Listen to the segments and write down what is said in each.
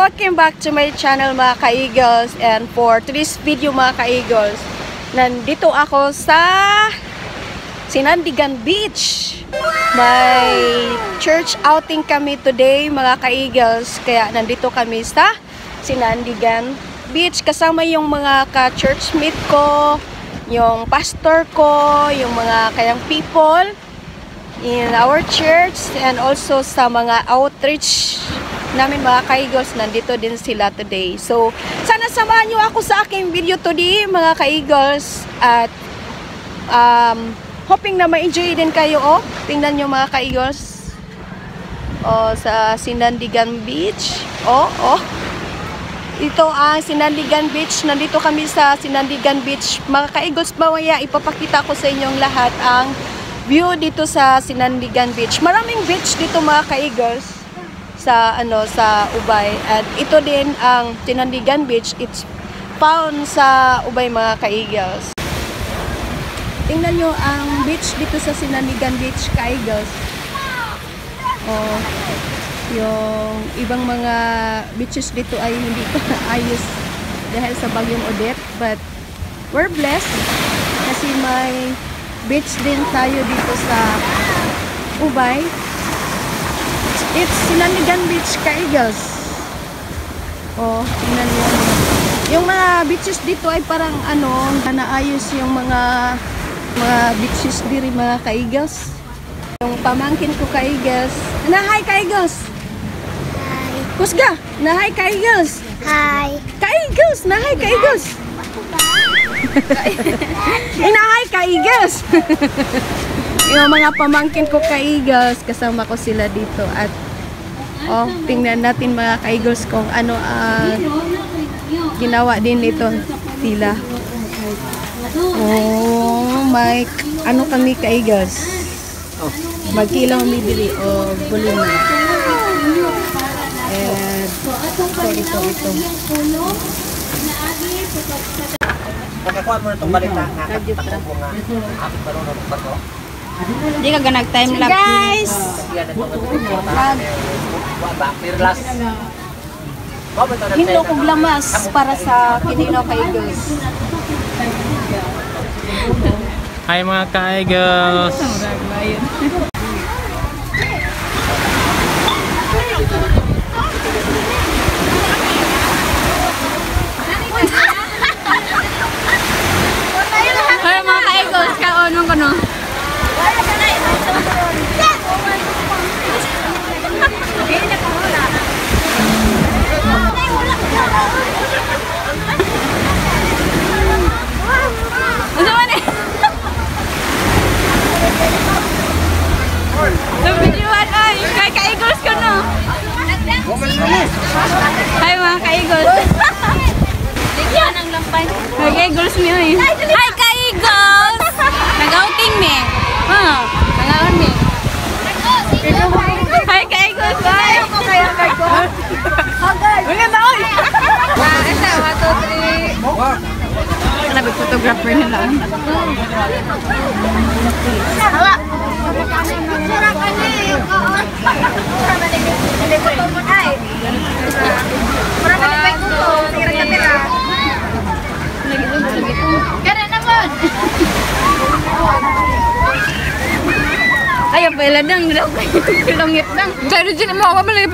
welcome back to my channel mga ka-eagles. And for today's video mga ka-eagles nandito ako sa Sinandigan Beach. May church outing kami today mga ka-eagles. Kaya nandito kami sa Sinandigan Beach. Kasama yung mga ka-church mate ko yung pastor ko yung mga kayang people in our church and also sa mga outreach namin mga ka-eagles, nandito din sila today. So, sana samahan nyo ako sa aking video today mga ka-eagles at um, hoping na ma-enjoy din kayo oh. Tingnan nyo mga ka-eagles oh, sa Sinandigan Beach. Oh, oh. Ito ang Sinandigan Beach. Nandito kami sa Sinandigan Beach. Mga ka-eagles, mawaya ipapakita ko sa inyong lahat ang view dito sa Sinandigan Beach. Maraming beach dito mga ka-eagles sa ano sa Ubay at ito din ang Sinandigan Beach. It's found sa Ubay mga ka-eagles. Tingnan nyo ang beach dito sa Sinandigan Beach ka-eagles. Oh, yung ibang mga beaches dito ay hindi pa ayos dahil sa bagyong Odette but we're blessed kasi may beach din tayo dito sa Ubay. It's Sinanigan Beach, Kaigals. Oh, tingnan niyo. Yung mga beaches dito ay parang ano, naayos yung mga mga beaches diri mga Kaigals. Yung pamangkin ko Kaigals. Nahay Kaigals. Hi. Kusga, nahay Kaigals. Hi. Kaigals, nahay Kaigals. Inahay Eagles. yung mga pamangkin ko ka Eagles, kasama ko sila dito at oh, tingnan natin mga ka Eagles kung ano ang ginawa din nito sila. Oh, my ano kami ka Eagles. Magkilaw mi diri o bulina. And ito, ito, ito. Pagkakuha mo na itong balita nga takbo nga apit ba rin bato? Hindi ka ganag time lapse. Guys, pirlas. Hinlo kog lamas para sa kinino kay Eagles. Hi mga ka-eagles! Ay, mga ka-eagles, kaonon ko no. Ano man eh? Nabidyoan ay, kay ka-eagles ko no. Hi mga ka-eagles. Bigyan ng lampan. Hi ka-eagles niyo eh. Hi ka-eagles! Nag-outing me. Ha? Nag-outing me. Hi ka-eagles! Bye! Mga taon! Ah, isa, one, two, three. Grabe, photographer nila. Hala. Sarap ka ni. Hindi ko to mo ay. Marami ni pa ko. Tira Ayo pa iladang daw kayo. Langit jadi Dari dyan mo ako malay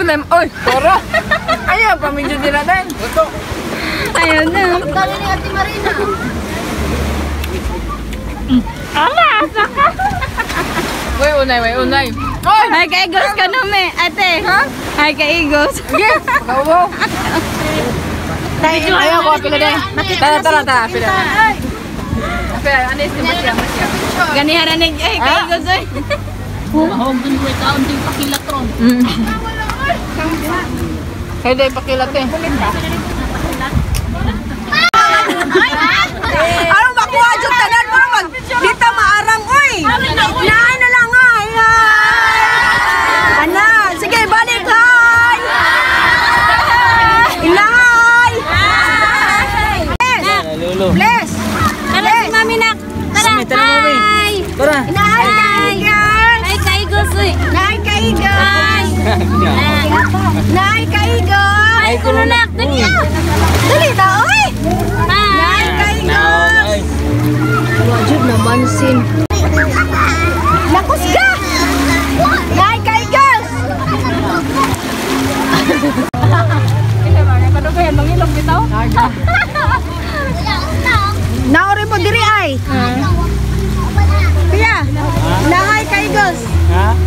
Ayo pa medyo dira din. Ayo na. Dali ni Ate Marina. Ama, asa ka? Uy, unay, uy, unay. Oy! Ay, kaigos ka numi, ate. Eh? Eh, ha? Huh? igos kaigos. Okay, kawo. Tayo, ayaw ko, pila din. Tara, tara, Pila, ano is masya, masya. Ganihan na ay ka-eagles ay. Kaya day pakilat eh. Ano Tara si Mami nak. Tara. Hi. Tara! Hi ka-eagles uy. Naay kaigan. Hi. Naay kaigan. Hi Hi, kununak. Dali. Dali na, oy! Hi. Ay, Wajud naman sin.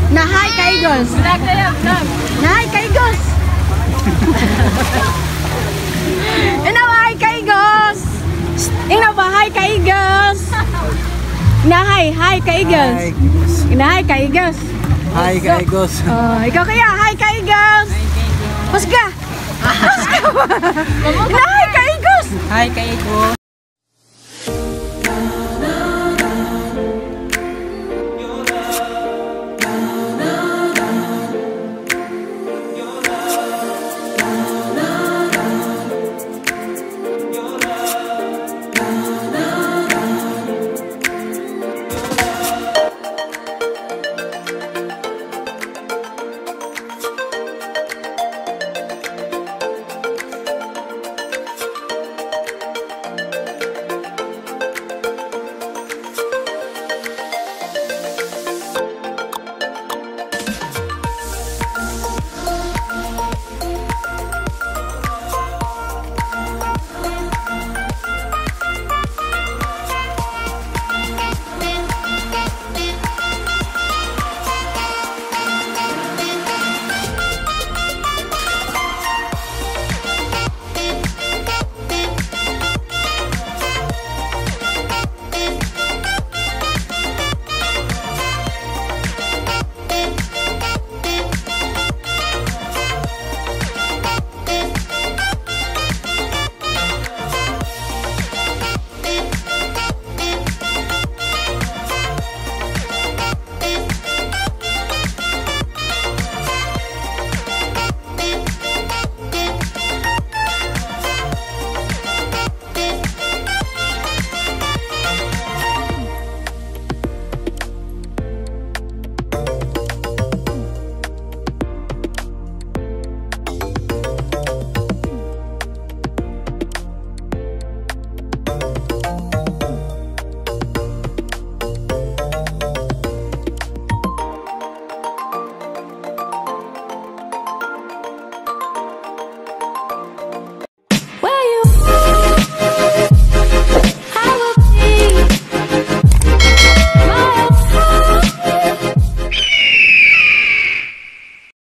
Ha? Nahay kay girls. Vlog na yan, vlog. Nahay kay girls. Inawahay kay girls. Inawahay kay girls. Nahay, hi kay girls. Inahay kay girls. Hi, Gaigos. Oh, ikaw kaya, hi kay girls. Pasga. Pasga. Nahay kay girls. Hi, Gaigos.